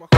Yeah.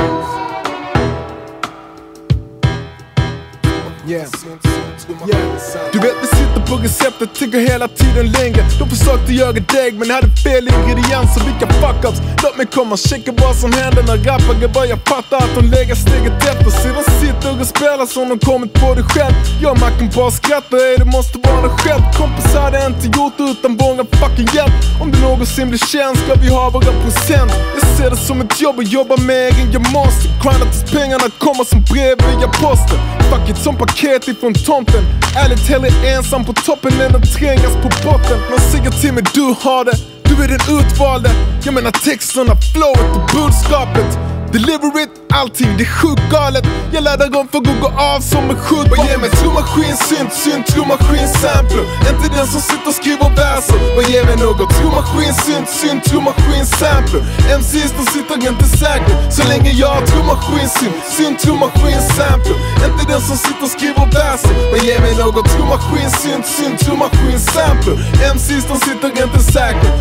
Yeah. Du vet vi sitter på receptet, tycker hela tiden längre De försökte göra deg men hade fel ingredienser, vilka fuck-ups Låt mig komma checka vad som händer när rappare börjar fatta att de lägger steget efter Sedan sitter spelar som de kommit på det själv. Jag och Macken bara skrattar, ey det måste vara skämt. Kompisar hade inte gjort det utan våran fucking hjälp. Om det någonsin blir känt ska vi ha våra procent Jag ser det som ett jobb och jobbar mer än jag måste. Grinda tills pengarna kommer som brev via posten. Fuck it, som paket ifrån tomten. Ärligt hellre ensam på toppen än att trängas på botten. Man säger till mig du har det, du är den utvalde. Jag menar texterna, flowet och budskapet. Deliveryt, allting det är sjukt galet. Jag laddar om för att gå av som en sjuk Vad ger mig trummaskin, synt, synt, trummaskin, sampler Inte den som sitter och skriver verser. Vad ger mig något. Trummaskin, synt, synt, trummaskin, sampler MCs de sitter inte säkert. Så länge jag har trummaskin, synt, synt, trummaskin, sampler Inte den som sitter och skriver verser. Vad ger mig något. Trummaskin, synt, synt, trummaskin, sampler MCs de sitter inte säkert.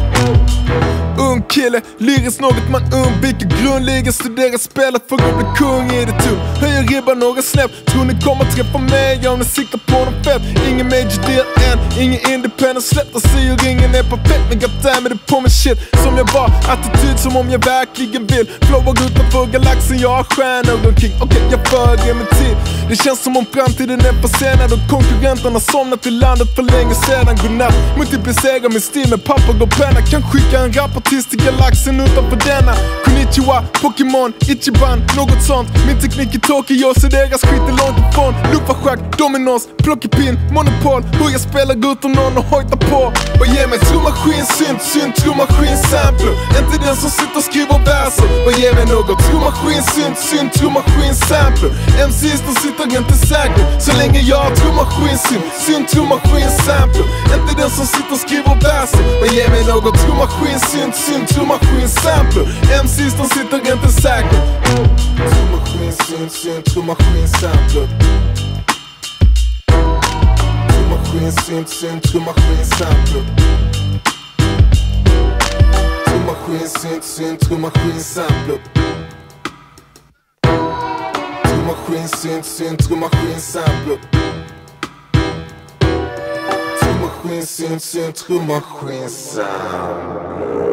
Ung kille, lyriskt något man undviker. Grundligen studerar spelet för att bli kung i det tur Höjer ribban några snäpp, tror ni kommer träffa mig? Om ni siktar på något fett Ingen major deal än, ingen independent släppt och säger ringen är perfekt. Men goddammit det på min shit? Som jag var. Attityd som om jag verkligen vill. Flowar utanför galaxen, jag har stjärnor omkring Okej, jag följer min tid. Det känns som om framtiden är försenad. Och konkurrenterna somnat i landet för länge sedan. Godnatt, multiplicera min stil med papper och penna. Kan skicka en rapartist till galaxen utanför denna. Konnichiwa, Pokémon, Ichiban, något sånt. Min teknik är Tokyo så deras skit är långt ifrån. Luffarschack, dominos, plockepinn, monopol. Hur jag spelar utan någon och hojtar på. Vad ger mig trummaskin, synt, synt, trummaskin, sampler Inte den som sitter och skriver verser. Vad ger mig något trummaskin, synt, synt, trummaskin, sampler MCs de sitter inte säkert Så länge jag har trummaskin, synt, synt, trummaskin, sampler Inte den som sitter och skriver verser. Vad ger mig något trummaskin, synt, synt, trummaskin, sampler MCs de sitter inte säkert Trummaskin, synt, synt, trummaskin, sampler Trummaskin, synt, synt, trummaskin, sampler Trummaskin, synt, synt, trummaskin, sampler Trummaskin, synt, synt, trummaskin, sampler Trummaskin, synt, synt, trummaskin, sampler